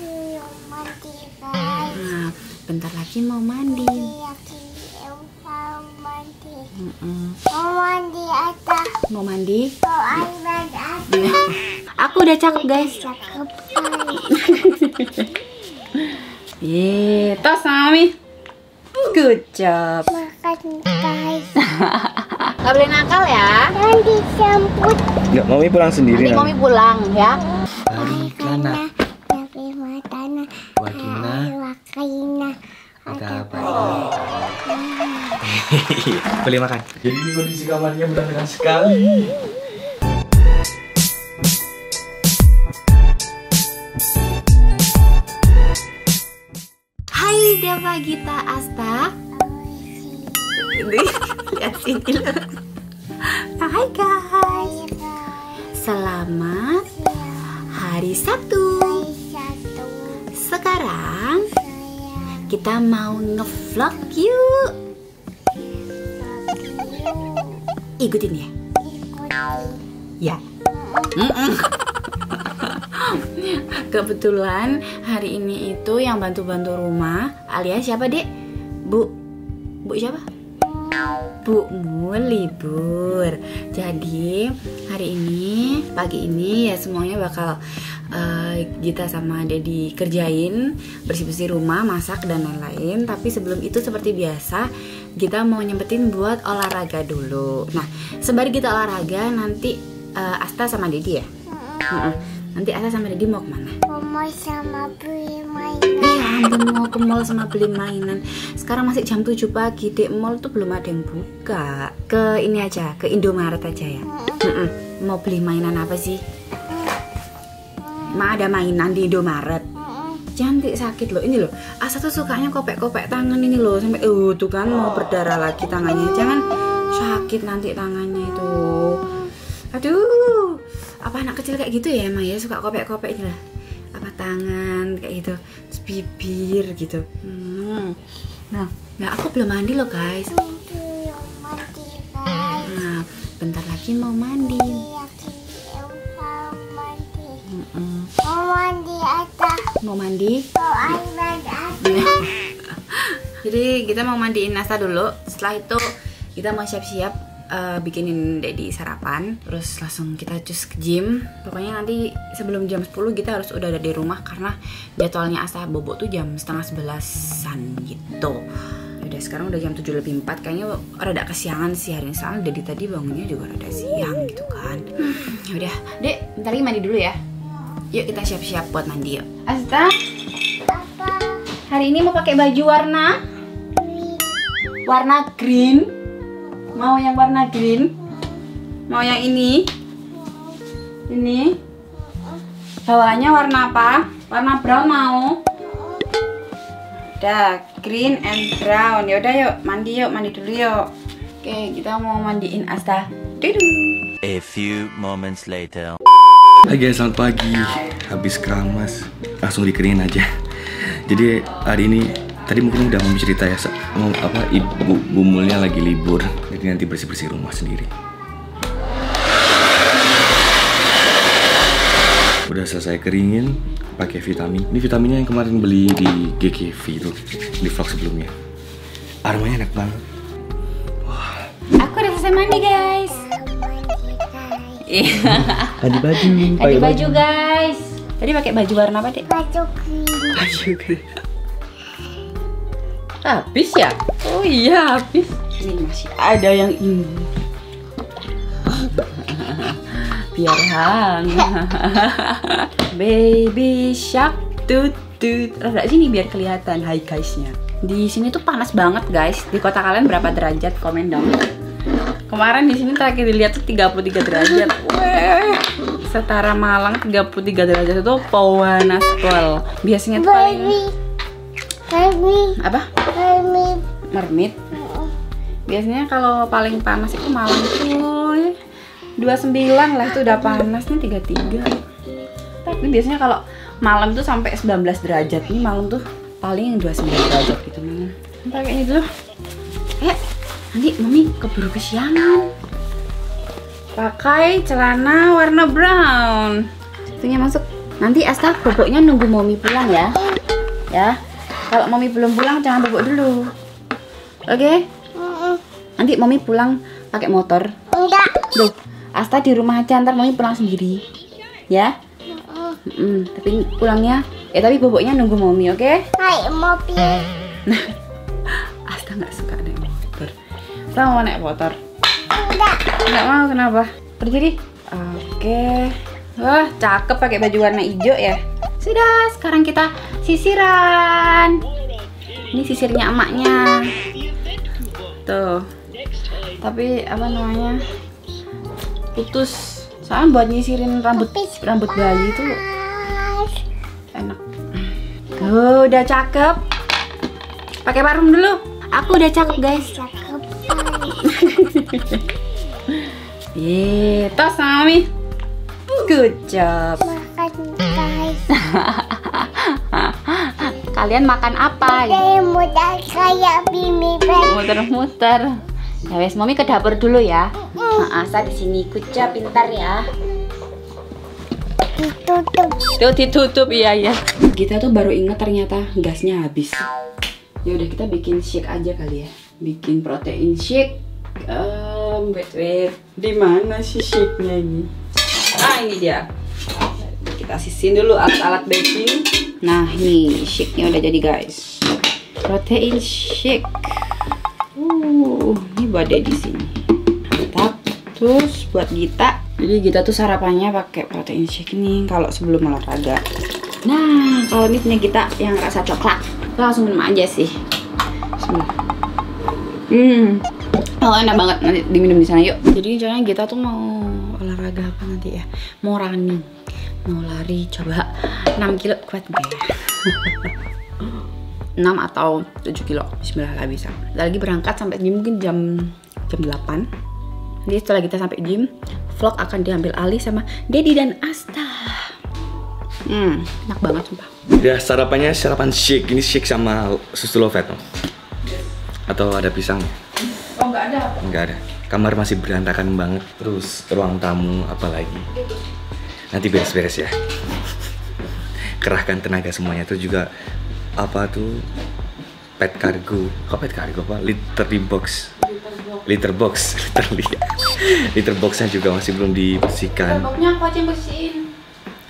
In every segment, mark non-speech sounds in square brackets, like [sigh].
belum mandi guys. Nah, bentar lagi mau mandi. Mau mandi. Mm-mm. Mau mandi atas. Mau mandi? Mau. Aku udah cakep guys. Cakep. Yeay, tos mami. Good job. Makan guys. Gak boleh nakal ya. Nanti jemput. Enggak, mami pulang sendiri Nanti mami pulang ya. Karena Tapi matana. Wakina Wakina. Ada apa? [laughs] Boleh makan. Jadi ini kondisi kamarnya berantakan sekali. Hai Deva Gita Asta. Ini lihat sini loh. Hai guys. Selamat hari Sabtu. Sekarang kita mau ngevlog yuk. Ikutin ya. Ya. [laughs] Kebetulan hari ini itu yang bantu-bantu rumah alias siapa dek? Bu, bu siapa? Bu Mu libur. Jadi hari ini pagi ini ya semuanya bakal eh, Gita sama Dedi kerjain bersih-bersih rumah, masak dan lain-lain. Tapi sebelum itu seperti biasa kita mau nyempetin buat olahraga dulu. Nah sembari kita olahraga nanti eh, Asta sama Dedi ya. Mm-mm. Nanti Asta sama Dedi mau ke mana? Mama sama beli mainan. Iya ampun mau ke mall sama beli mainan Sekarang masih jam 7 pagi Di mall tuh belum ada yang buka Ke ini aja, ke Indomaret aja ya. Mau beli mainan apa sih? Ma ada mainan di Indomaret. Cantik sakit loh, ini loh Asa tuh sukanya kopek-kopek tangan ini loh. Sampai uh tuh kan mau berdarah lagi tangannya. Jangan sakit nanti tangannya itu. Aduh Apa anak kecil kayak gitu ya emang ya? Suka kopek-kopek ini lah. Apa tangan kayak gitu. Terus bibir gitu. Hmm. nah nah aku belum mandi loh guys. Nah bentar lagi mau mandi Mm-mm. Mau mandi atas. mau mandi? Mau mandi atas. [laughs] jadi kita mau mandiin Nasta dulu. Setelah itu kita mau siap-siap eh, bikinin Dedi sarapan. Terus langsung kita cus ke gym. Pokoknya nanti sebelum jam 10 kita harus udah ada di rumah karena jadwalnya Asta bobo tuh jam setengah sebelasan gitu. Udah sekarang udah jam 7 lebih 4 kayaknya rada kesiangan sih hari ini. Soalnya Dedi tadi bangunnya juga rada siang gitu kan. Ya udah dek bentar lagi mandi dulu ya yuk kita siap-siap buat mandi yuk. Asta Apa? hari ini mau pakai baju warna? Warna green. Mau yang warna green? Mau yang ini? Ini. Bawahnya warna apa? Warna brown mau? Udah green and brown. Ya udah yuk mandi yuk mandi dulu yuk. Oke kita mau mandiin Asta. Dudu. A few moments later. Hai guys, selamat pagi. Habis keramas, langsung dikeringin aja. Jadi hari ini tadi mungkin udah mau cerita ya, mau apa ibu bumulnya lagi libur, jadi nanti bersih bersih rumah sendiri. Udah selesai keringin, pakai vitamin. Ini vitaminnya yang kemarin beli di GKV itu di vlog sebelumnya. Aromanya enak banget. Iya Ganti baju. ganti baju guys tadi pakai baju warna apa dek Baju green. Baju green. Habis ya? Oh iya habis. Ini masih ada yang ini. Biar hangat. Baby shark tut tut. Rada sini biar kelihatan. Hai guysnya. Di sini tuh panas banget guys. Di kota kalian berapa derajat? Komen dong. Kemarin di sini terakhir dilihat tuh 33 derajat. Weh. Setara Malang 33 derajat itu panas pol. Biasanya tuh paling. Baby. apa? Baby. mermit biasanya kalau paling panas itu malam cuy 29 lah itu udah panas nih 33 tapi biasanya kalau malam tuh sampai 19 derajat nih malam tuh paling 29 derajat gitu nih pakai ini dulu eh nanti mami keburu kesiangan pakai celana warna brown satunya masuk Nanti Asta boboknya nunggu Momi pulang ya. Ya. Kalau Momi belum pulang jangan bobok dulu. Oke? Mm-mm. Nanti Momi pulang pakai motor. Enggak. Duh, Asta di rumah aja ntar Momi pulang sendiri. Ya? Mm, tapi pulangnya ya tapi boboknya nunggu Momi, oke? Naik mobil. Asta Asta mau naik motor. Enggak. Nggak mau kenapa? Berdiri. Oke. Wah, cakep pakai baju warna hijau ya. Sudah, sekarang kita sisiran. Ini sisirnya emaknya. Tuh. Tapi apa namanya? Putus. Soalnya buat nyisirin rambut rambut bayi itu enak. Tuh, udah cakep. Pakai parfum dulu. Aku udah cakep, guys. Cakep. Yeay, tos Mami. Good job. Makan guys. [laughs] Kalian makan apa? Mudah kayak Bimi. Muter-muter. Ya wes, Mami ke dapur dulu ya. Nah, Asa di sini kuca pintar ya. Ditutup. Tuh ditutup iya ya. Kita tuh baru inget ternyata gasnya habis. Ya udah kita bikin shake aja kali ya. Bikin protein shake. Um, wait, wait. Di mana sih shake-nya ini? Ah, ini dia. Kita sisin dulu alat-alat baking. Nah, ini shake-nya udah jadi, guys. Protein shake. Uh, ini buat di sini. Mantap. Terus buat Gita. Jadi Gita tuh sarapannya pakai protein shake ini kalau sebelum olahraga. Nah, kalau ini punya Gita yang rasa coklat. Kita langsung minum aja sih. Hmm. Oh, enak banget nanti diminum di sana yuk. Jadi rencananya Gita tuh mau olahraga apa nanti ya? Mau running. Mau lari coba 6 kilo kuat nggak ya? [laughs] 6 atau 7 kilo Bismillah lah bisa Kita lagi berangkat sampai gym mungkin jam jam 8 Jadi setelah kita sampai gym Vlog akan diambil alih sama Dedi dan Asta Hmm, enak banget sumpah Ya sarapannya sarapan shake. Ini shake sama susu low fat. no? Atau ada pisang? Nggak ada Enggak ada. Kamar masih berantakan banget. Terus ruang tamu apalagi. Nanti beres-beres ya. Kerahkan tenaga semuanya. Terus juga apa tuh pet cargo. Kok pet cargo apa? Litter box. Litter box, [laughs] literally. Litter boxnya juga masih belum dibersihkan. Pokoknya aku aja yang bersihin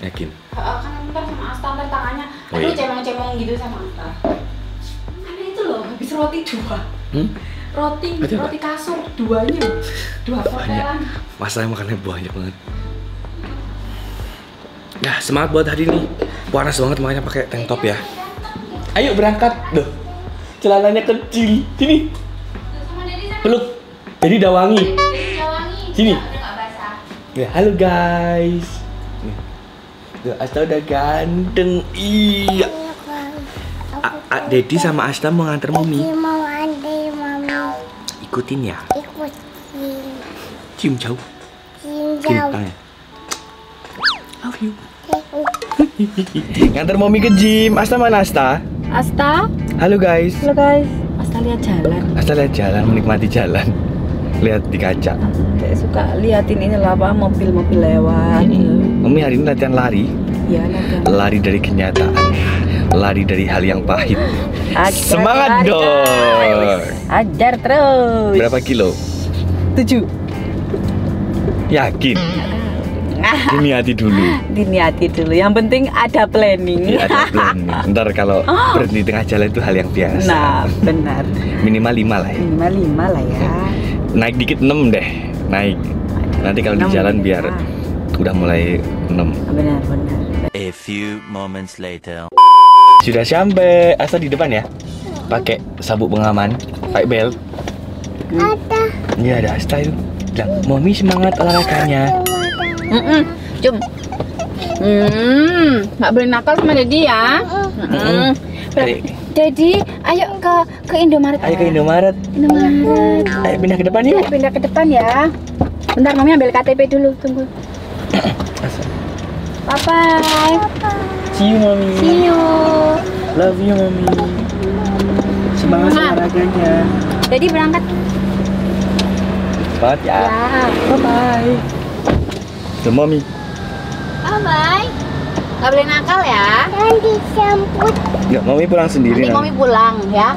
Yakin? kan ntar sama Asta ntar tangannya Oh, Aduh iya. cemong-cemong gitu sama Asta Karena itu loh habis roti dua Hmm? Roti, Roti apa? roti kasur duanya Dua Banyak. kotelan Masa makannya banyak banget. Nah, semangat buat hari ini. Panas banget makanya pakai tank top ya. Ayo berangkat. Duh. Celananya kecil. Sini. Sama Dedi sama Peluk. Jadi udah wangi. Sini. Ya, halo guys. Tuh, Asta udah ganteng. Iya. A- A- Dedi sama Asta mau nganter Jadi Ikutin ya. ikutin Cium jauh. Cium. Love you. Nganter Mami ke gym. Asta mana Asta? Asta Halo guys. Halo guys Asta lihat jalan Asta lihat jalan, menikmati jalan. [laughs] Lihat di kaca. Kayak suka liatin ini lah apa mobil-mobil lewat Mami hari ini latihan lari. Iya nanti Lari dari kenyataan. Lari dari hal yang pahit. Ajar Semangat lari, dong. Ajar terus Berapa kilo? Tujuh Yakin? [laughs] Ini hati dulu. Diniati dulu Yang penting ada planning Ya, ada planning. [laughs] Ntar kalau berhenti tengah jalan itu hal yang biasa. Nah benar Minimal 5 lah ya. Minimal lima lah ya Naik dikit 6 deh. Naik. Nanti kalau di Enam jalan ya. biar udah mulai 6. Benar benar A few moments later. Sudah sampai. Asa di depan ya. Pakai sabuk pengaman, pakai bel. Ada. Iya ada Asta itu. Bilang, Mami semangat olahraganya. Mm-mm. Cum Hmm, nggak boleh nakal sama Dedi ya. Adik, Dedi, ayo ke ke Indomaret. ayo ke Indomaret. Indomaret. Ayo pindah ke depan Ayo yuk. pindah ke depan ya. Bentar, mami ambil KTP dulu. Tunggu. Asa. Bye bye. See you Mami. See you. Love you Mami. Semangat olahraganya. Dedi berangkat. Semangat ya. Ya, bye bye. The Mami. Bye bye. Gak boleh nakal ya. Nanti jemput. Enggak, mami pulang sendiri Nanti mommy pulang ya.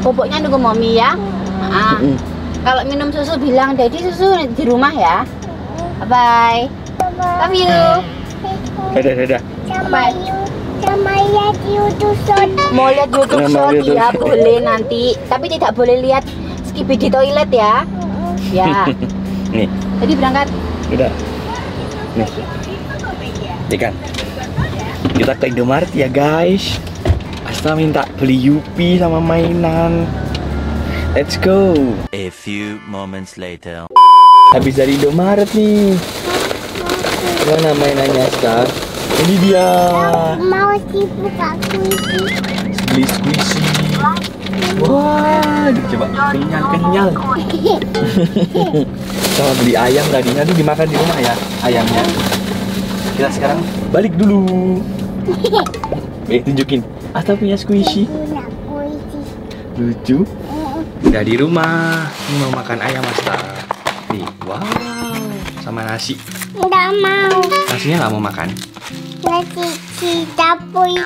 Pupuknya nunggu mommy ya. Ah. Kalau minum susu bilang Daddy susu di rumah ya. Bye bye. Love you. Dadah, dadah. Sama Bye. Sama ya YouTube short. Mau lihat YouTube mau short lihat ya YouTube. boleh nanti. Tapi tidak boleh lihat Skippy di toilet ya. Ya. [laughs] Nih, Jadi berangkat. udah. Nih. Ikan. Kita ke Indomaret ya, guys. Asta minta beli Yupi sama mainan. Let's go. A few moments later. Habis dari Indomaret nih. Mana mainannya, Asta? Ini dia. Mau sibuk aku ini. Beli squishy. Wah, coba kenyal kenyal. [laughs] Sama beli ayam tadi nanti dimakan di rumah ya ayamnya. Kita sekarang balik dulu. Eh tunjukin. Asta punya squishy. Lucu. Udah di rumah. Ini mau makan ayam Asta. Nih, wow. Sama nasi. Nggak mau. Nasinya nggak mau makan. Nasi cita pui.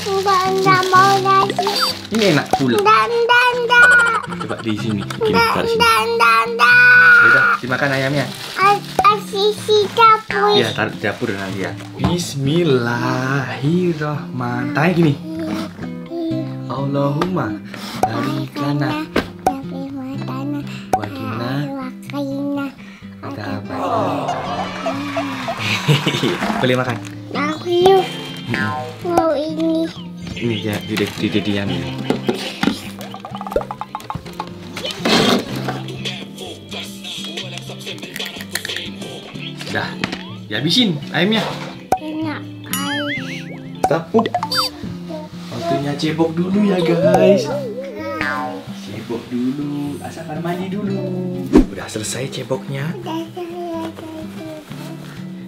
Nggak, nggak mau nasi. Ini enak pula. Dan, dan, dan. Coba di sini. Dan, dan, dan, dan. Dimakan ayamnya. Asi cita pui. Iya, taruh dapur nanti ya. Bismillahirrahmanirrahim. Tanya gini. Allahumma barikana Wakaina. apa [laughs] Boleh makan. Ini ya di di dedian ini. Dah, dihabisin ayamnya. Enak kali. Tapuk. Waktunya cebok dulu ya guys. Cebok dulu, asalkan mandi dulu. Udah selesai ceboknya.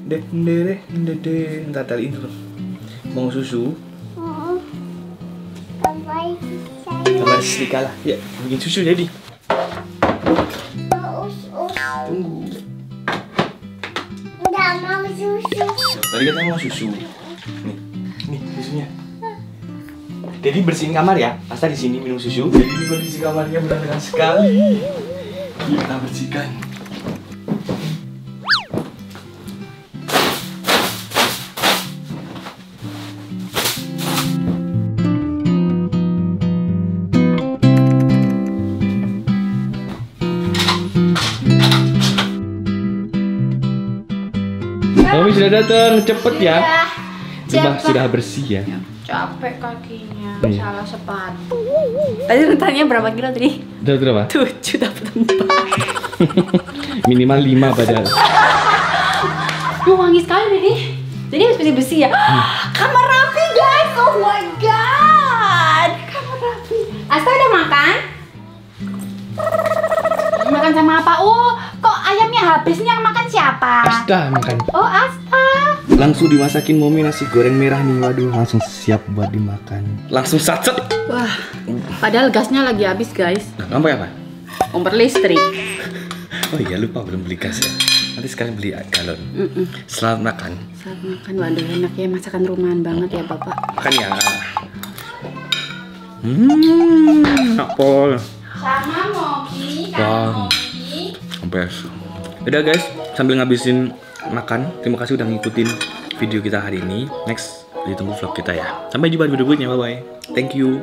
Deh, deh, deh, deh, ntar dulu. Mau susu? Saya Kamar setrika lah. Ya, bikin susu jadi. Tunggu. Nggak mau susu. Tadi kata mau susu. Nih, nih susunya. Jadi bersihin kamar ya. Asta di sini minum susu. Jadi ini kondisi kamarnya berantakan sekali. Kita bersihkan. Mami sudah datang, cepet ya. Rumah Cepet. sudah bersih ya. Capek kakinya. Iya. Salah sepatu. Tadi rentannya berapa kilo tadi? Udah berapa? Tujuh dapat empat. [laughs] Minimal 5 padahal. Duh wangi sekali Dede. Jadi harus bersih bersih ya. [gasps] Kamar rapi guys. Oh my god. Kamar rapi. Asta udah makan? Makan sama apa? Oh, kok ayamnya habis nih yang makan siapa? Asta makan. Oh, Asta. Langsung dimasakin mommy nasi goreng merah nih. Waduh, langsung siap buat dimakan. Langsung satset. Wah, padahal gasnya lagi habis guys. Nah, kamu apa? Kompor listrik. Oh iya lupa belum beli gas ya. Nanti sekalian beli galon. Mm-mm. Selamat makan. Saat makan, waduh enak ya masakan rumahan banget ya bapak. Makan ya. Hmm, apel. Sama Moki, Wow. Best. Udah guys, sambil ngabisin makan, terima kasih udah ngikutin video kita hari ini. Next, ditunggu vlog kita ya. Sampai jumpa di video berikutnya. Bye bye. Thank you.